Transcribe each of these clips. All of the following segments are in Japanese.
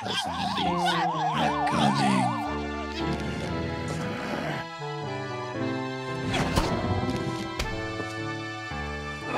Zombies.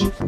much.